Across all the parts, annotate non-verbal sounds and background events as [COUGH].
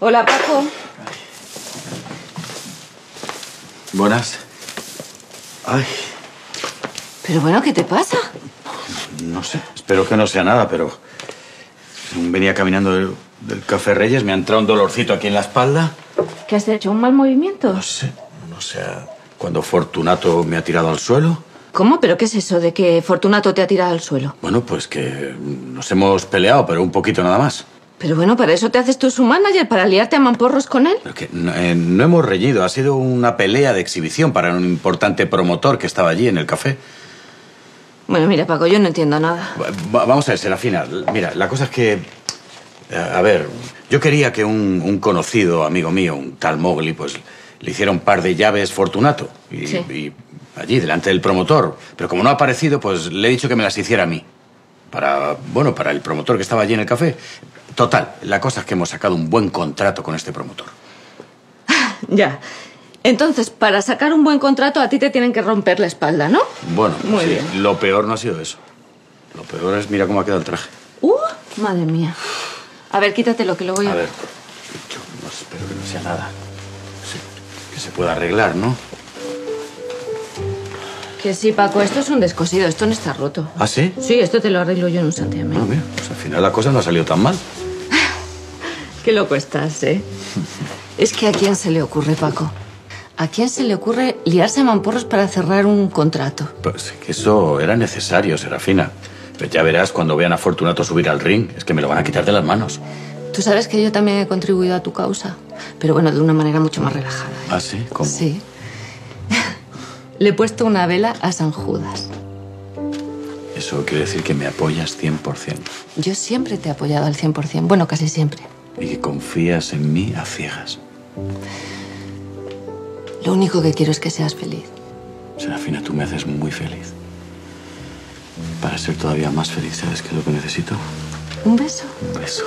Hola, Paco. Buenas. Ay, Pero bueno, ¿qué te pasa? no sé. Espero que no sea nada, pero... Venía caminando del, del Café Reyes, me ha entrado un dolorcito aquí en la espalda. ¿Que has hecho un mal movimiento? No sé, no sé. Cuando Fortunato me ha tirado al suelo. ¿Cómo? ¿Pero qué es eso de que Fortunato te ha tirado al suelo? Bueno, pues que nos hemos peleado, pero un poquito nada más. Pero bueno, para eso te haces tú su manager, para liarte a mamporros con él. Pero que no, eh, no hemos reñido, ha sido una pelea de exhibición para un importante promotor que estaba allí en el café. Bueno, mira, Paco, yo no entiendo nada. Va- vamos a ver, Serafina. Mira, la cosa es que. eh, A ver, yo quería que un, un conocido amigo mío, un tal Mowgli, pues le hiciera un par de llaves Fortunato. Y, Sí. y allí, delante del promotor. Pero como no ha aparecido, pues le he dicho que me las hiciera a mí. Para, bueno, para el promotor que estaba allí en el café. Total, la cosa es que hemos sacado un buen contrato con este promotor. [LAUGHS] Ya. Entonces, para sacar un buen contrato, a ti te tienen que romper la espalda, ¿no? Bueno, Muy sí, bien. lo peor no ha sido eso. Lo peor es, mira cómo ha quedado el traje. Uh, madre mía. A ver, quítatelo, que lo voy a... A ver, yo no espero que no sea nada. Sí, que se pueda arreglar, ¿no? Que sí, Paco, esto es un descosido, esto no está roto. ¿Ah, sí? Sí, esto te lo arreglo yo en un santiamén. Bueno, mira, pues al final la cosa no ha salido tan mal. [LAUGHS] Qué loco estás, ¿eh? Es que a quién se le ocurre, Paco. ¿A quién se le ocurre liarse a mamporros para cerrar un contrato? Pues que eso era necesario, Serafina. Pero ya verás cuando vean a Fortunato subir al ring, es que me lo van a quitar de las manos. Tú sabes que yo también he contribuido a tu causa, pero bueno, de una manera mucho más relajada. ¿eh? ¿Ah, sí? ¿Cómo? Sí. Le he puesto una vela a San Judas. Eso quiere decir que me apoyas 100% Yo siempre te he apoyado al 100%, bueno, casi siempre. y que confías en mí a ciegas. Lo único que quiero es que seas feliz. Serafina, tú me haces muy feliz. Para ser todavía más feliz, ¿sabes qué es lo que necesito? ¿Un beso? Un beso.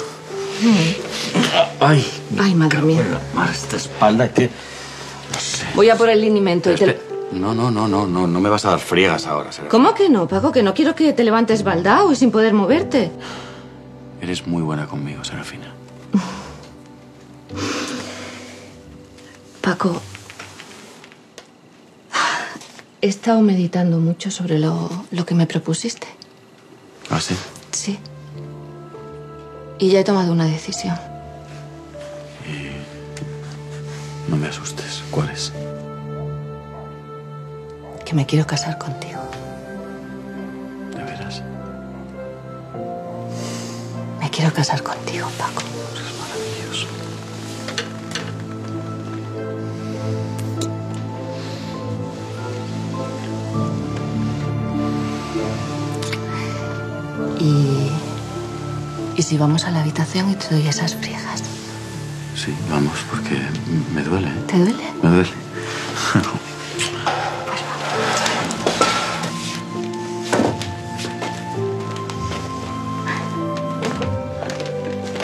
Ay, Ay, madre mía. Mar, esta espalda que... No sé. Voy a por el linimento y te... No, no, no, no, no, no me vas a dar friegas ahora, Serafina. ¿Cómo que no, Paco? Que no quiero que te levantes baldao y sin poder moverte. Eres muy buena conmigo, Serafina. Paco, he estado meditando mucho sobre lo, lo que me propusiste. ¿Ah, sí? Sí. Y ya he tomado una decisión. No me asustes. ¿Cuál es? Que me quiero casar contigo. De veras. Me quiero casar contigo, Paco. Es maravilloso. Y... ¿Y si vamos a la habitación y te doy esas friegas? Sí, vamos, porque me duele. ¿Te duele? Me duele. [LAUGHS]